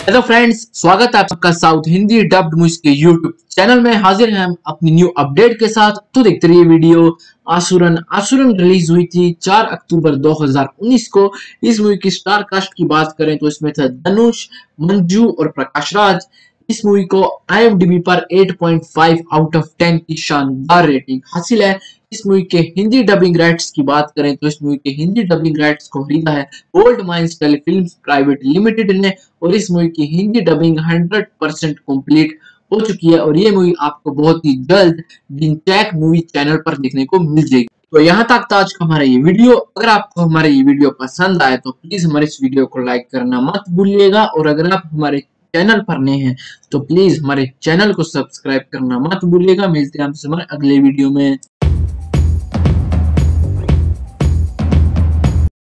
Hello friends स्वागत है आपका साउथ हिंदी डब्ड मूवीज़ के यूट्यूब चैनल में। हाजिर हैं हम अपनी न्यू अपडेट के साथ। तो देखते रहिए वीडियो आसुरन आसुरन रिलीज़ हुई थी 4 अक्टूबर 2019 को। इस मूवी की स्टार कास्ट की बात करें तो इसमें था धनुष, मंजू और प्रकाश राज। इस मूवी को आई पर 8.5 आउट ऑफ़ 10 की शानदार रेटिंग हासिल है। इस मूवी के हिंदी डबिंग राइट्स की बात करें तो इस मूवी के हिंदी डबिंग राइट्स को खरीदा है Gold Mines Telefilm Private Limited ने और इस मूवी की हिंदी डबिंग 100 परसेंट कंप्लीट हो चुकी है और ये मूवी आपको बहुत ही जल्द डिंचैक मूवी चैनल पर देखने को मिल जाएगी। तो यहाँ तक था आज का हमारा ये वीडियो अगर आपको हमारा ये वीडियो पसंद आए तो प्लीज़ हमारे इस वीडियो को लाइक करना मत भूलिएगा और अगर आप हमारे चैनल पर नए हैं तो प्लीज़ हमारे चैनल को सब्सक्राइब करना मत भूलिएगा। मिलते हैं आपसे हमारे अगले वीडियो में।